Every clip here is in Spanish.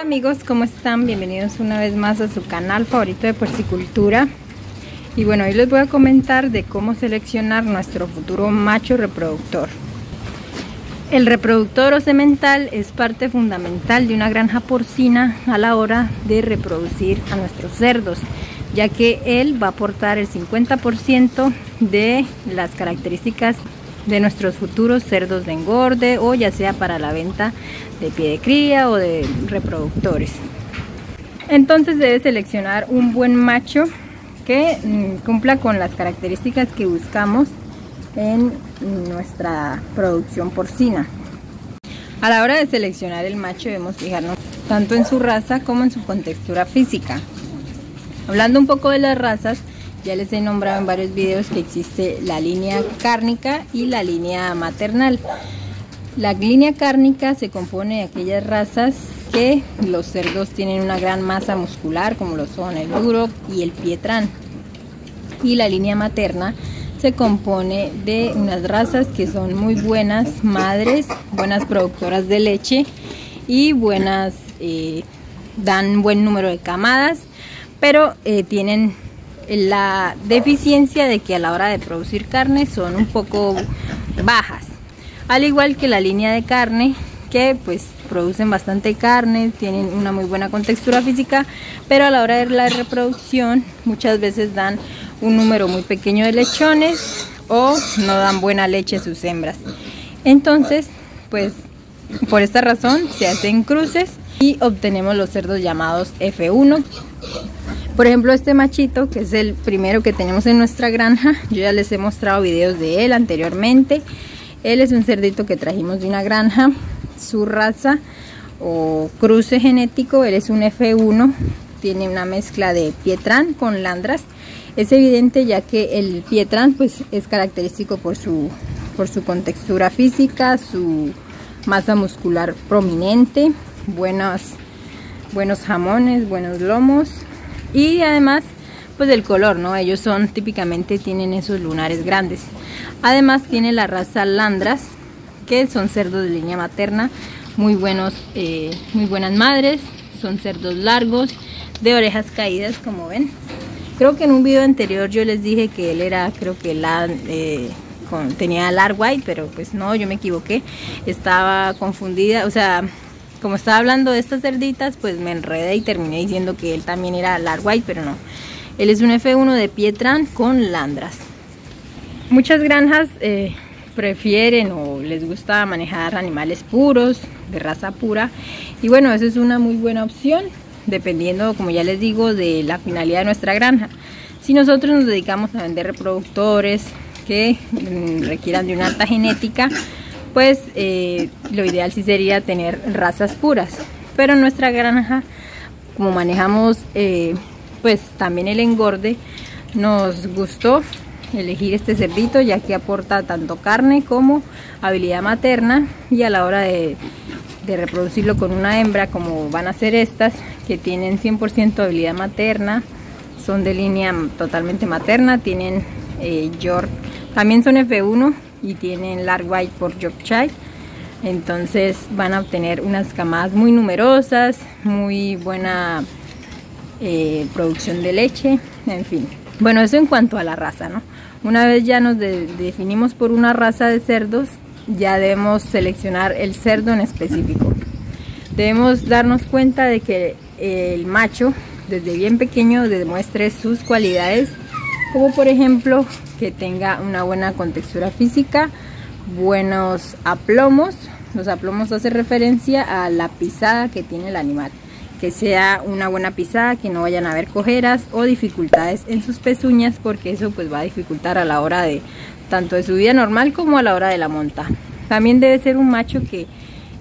Amigos, ¿cómo están? Bienvenidos una vez más a su canal favorito de porcicultura. Y bueno, hoy les voy a comentar de cómo seleccionar nuestro futuro macho reproductor. El reproductor o semental es parte fundamental de una granja porcina a la hora de reproducir a nuestros cerdos, ya que él va a aportar el 50% de las características de nuestros futuros cerdos de engorde o ya sea para la venta de pie de cría o de reproductores. Entonces debe seleccionar un buen macho que mm, cumpla con las características que buscamos en nuestra producción porcina. A la hora de seleccionar el macho debemos fijarnos tanto en su raza como en su contextura física. Hablando un poco de las razas, ya les he nombrado en varios videos que existe la línea cárnica y la línea maternal. La línea cárnica se compone de aquellas razas que los cerdos tienen una gran masa muscular, como lo son el duro y el pietrán. Y la línea materna se compone de unas razas que son muy buenas madres, buenas productoras de leche y buenas, eh, dan buen número de camadas, pero eh, tienen la deficiencia de que a la hora de producir carne son un poco bajas. Al igual que la línea de carne que pues producen bastante carne, tienen una muy buena contextura física, pero a la hora de la reproducción muchas veces dan un número muy pequeño de lechones o no dan buena leche sus hembras. Entonces, pues por esta razón se hacen cruces y obtenemos los cerdos llamados F1 por ejemplo, este machito, que es el primero que tenemos en nuestra granja, yo ya les he mostrado videos de él anteriormente. Él es un cerdito que trajimos de una granja, su raza o cruce genético, él es un F1, tiene una mezcla de pietrán con landras. Es evidente ya que el pietrán pues, es característico por su, por su contextura física, su masa muscular prominente, buenos, buenos jamones, buenos lomos, y además pues del color, ¿no? Ellos son típicamente tienen esos lunares grandes. Además tiene la raza Landras, que son cerdos de línea materna, muy buenos, eh, muy buenas madres, son cerdos largos, de orejas caídas, como ven. Creo que en un video anterior yo les dije que él era, creo que la, eh, tenía white, pero pues no, yo me equivoqué, estaba confundida, o sea, como estaba hablando de estas cerditas, pues me enredé y terminé diciendo que él también era larg white, pero no. Él es un F1 de Pietran con landras. Muchas granjas eh, prefieren o les gusta manejar animales puros, de raza pura. Y bueno, eso es una muy buena opción, dependiendo, como ya les digo, de la finalidad de nuestra granja. Si nosotros nos dedicamos a vender reproductores que mm, requieran de una alta genética, pues eh, lo ideal sí sería tener razas puras. Pero en nuestra granja, como manejamos eh, pues también el engorde, nos gustó elegir este cerdito ya que aporta tanto carne como habilidad materna y a la hora de, reproducirlo con una hembra como van a ser estas que tienen 100% habilidad materna son de línea totalmente materna tienen eh, York también son F1 y tienen larg white por Yorkshire. Entonces van a obtener unas camadas muy numerosas muy buena eh, producción de leche en fin. Bueno eso en cuanto a la raza no una vez ya nos definimos por una raza de cerdos ya debemos seleccionar el cerdo en específico debemos darnos cuenta de que el macho desde bien pequeño demuestre sus cualidades como por ejemplo que tenga una buena contextura física, buenos aplomos. Los aplomos hace referencia a la pisada que tiene el animal. Que sea una buena pisada, que no vayan a haber cojeras o dificultades en sus pezuñas porque eso pues va a dificultar a la hora de tanto de su vida normal como a la hora de la monta. También debe ser un macho que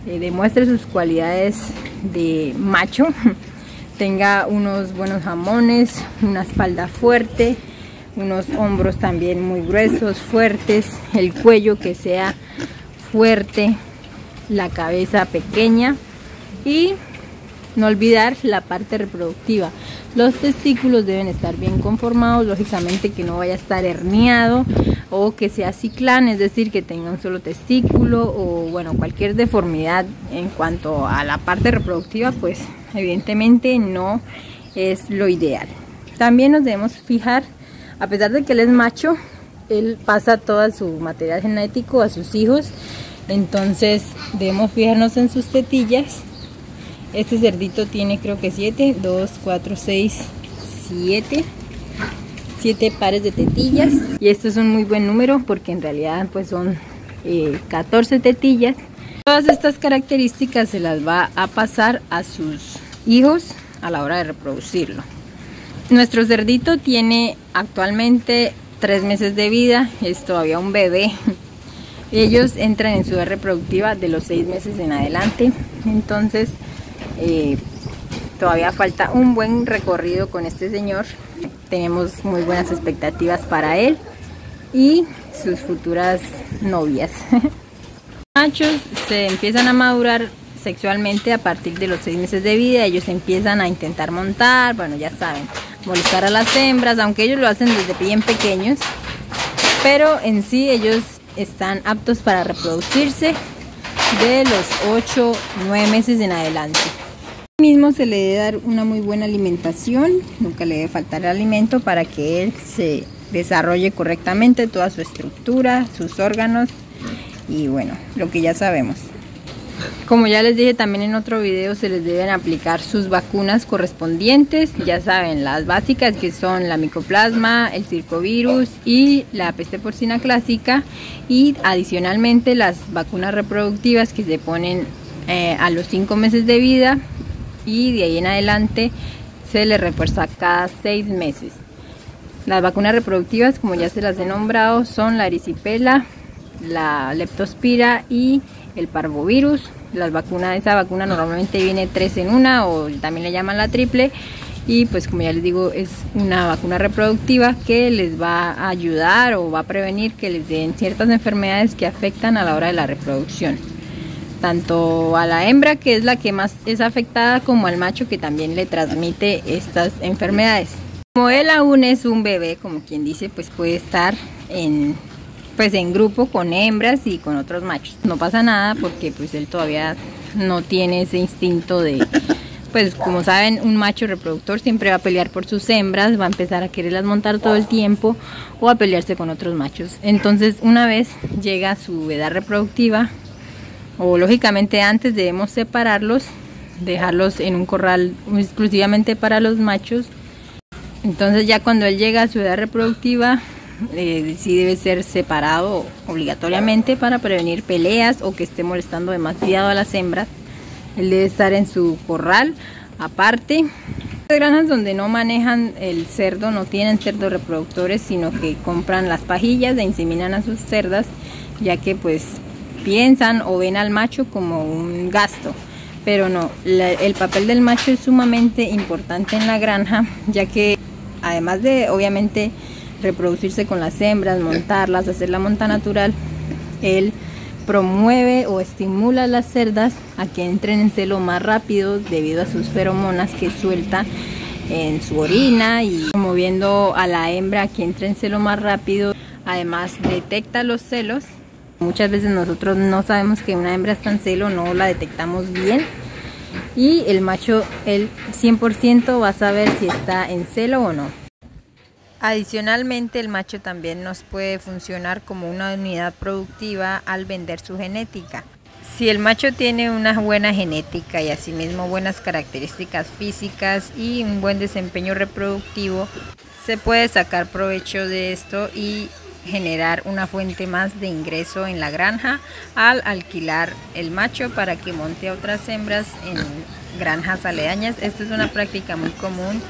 eh, demuestre sus cualidades de macho, tenga unos buenos jamones, una espalda fuerte, unos hombros también muy gruesos, fuertes, el cuello que sea fuerte, la cabeza pequeña y no olvidar la parte reproductiva. Los testículos deben estar bien conformados, lógicamente que no vaya a estar herniado o que sea ciclán, es decir, que tenga un solo testículo o bueno, cualquier deformidad en cuanto a la parte reproductiva, pues evidentemente no es lo ideal. También nos debemos fijar, a pesar de que él es macho, él pasa todo su material genético a sus hijos, entonces debemos fijarnos en sus tetillas este cerdito tiene creo que 7, 2, 4, 6, 7. 7 pares de tetillas. Y esto es un muy buen número porque en realidad pues son 14 eh, tetillas. Todas estas características se las va a pasar a sus hijos a la hora de reproducirlo. Nuestro cerdito tiene actualmente 3 meses de vida, es todavía un bebé. Ellos entran en su edad reproductiva de los 6 meses en adelante. Entonces eh, todavía falta un buen recorrido con este señor. Tenemos muy buenas expectativas para él y sus futuras novias. Machos se empiezan a madurar sexualmente a partir de los seis meses de vida. Ellos empiezan a intentar montar, bueno ya saben, molestar a las hembras, aunque ellos lo hacen desde bien pequeños. Pero en sí ellos están aptos para reproducirse de los 8, 9 meses en adelante mismo se le debe dar una muy buena alimentación, nunca le debe faltar alimento para que él se desarrolle correctamente toda su estructura, sus órganos y bueno, lo que ya sabemos. Como ya les dije también en otro video, se les deben aplicar sus vacunas correspondientes. Ya saben, las básicas que son la micoplasma, el circovirus y la peste porcina clásica. Y adicionalmente las vacunas reproductivas que se ponen eh, a los 5 meses de vida y de ahí en adelante se le refuerza cada seis meses. Las vacunas reproductivas, como ya se las he nombrado, son la erisipela, la leptospira y el parvovirus. Las vacunas, esa vacuna normalmente viene tres en una o también le llaman la triple y pues como ya les digo es una vacuna reproductiva que les va a ayudar o va a prevenir que les den ciertas enfermedades que afectan a la hora de la reproducción tanto a la hembra que es la que más es afectada como al macho que también le transmite estas enfermedades. Como él aún es un bebé, como quien dice, pues puede estar en pues en grupo con hembras y con otros machos. No pasa nada porque pues él todavía no tiene ese instinto de pues como saben, un macho reproductor siempre va a pelear por sus hembras, va a empezar a quererlas montar todo el tiempo o a pelearse con otros machos. Entonces, una vez llega su edad reproductiva, o lógicamente antes debemos separarlos, dejarlos en un corral exclusivamente para los machos. Entonces ya cuando él llega a su edad reproductiva, eh, sí debe ser separado obligatoriamente para prevenir peleas o que esté molestando demasiado a las hembras. Él debe estar en su corral aparte. Las granjas donde no manejan el cerdo, no tienen cerdos reproductores, sino que compran las pajillas e inseminan a sus cerdas, ya que pues piensan o ven al macho como un gasto. Pero no, el papel del macho es sumamente importante en la granja, ya que además de obviamente reproducirse con las hembras, montarlas, hacer la monta natural, él promueve o estimula a las cerdas a que entren en celo más rápido debido a sus feromonas que suelta en su orina y moviendo a la hembra a que entre en celo más rápido. Además detecta los celos Muchas veces nosotros no sabemos que una hembra está en celo, no la detectamos bien. Y el macho, el 100% va a saber si está en celo o no. Adicionalmente, el macho también nos puede funcionar como una unidad productiva al vender su genética. Si el macho tiene una buena genética y asimismo buenas características físicas y un buen desempeño reproductivo, se puede sacar provecho de esto y generar una fuente más de ingreso en la granja al alquilar el macho para que monte a otras hembras en granjas aledañas. Esto es una práctica muy común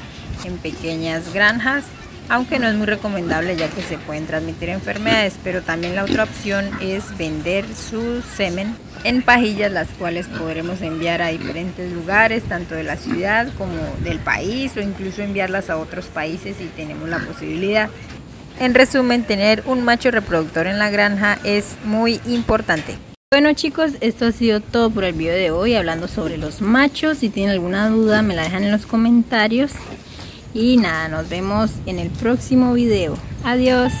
en pequeñas granjas, aunque no es muy recomendable ya que se pueden transmitir enfermedades, pero también la otra opción es vender su semen en pajillas, las cuales podremos enviar a diferentes lugares, tanto de la ciudad como del país, o incluso enviarlas a otros países si tenemos la posibilidad. En resumen, tener un macho reproductor en la granja es muy importante. Bueno chicos, esto ha sido todo por el video de hoy hablando sobre los machos. Si tienen alguna duda me la dejan en los comentarios. Y nada, nos vemos en el próximo video. Adiós.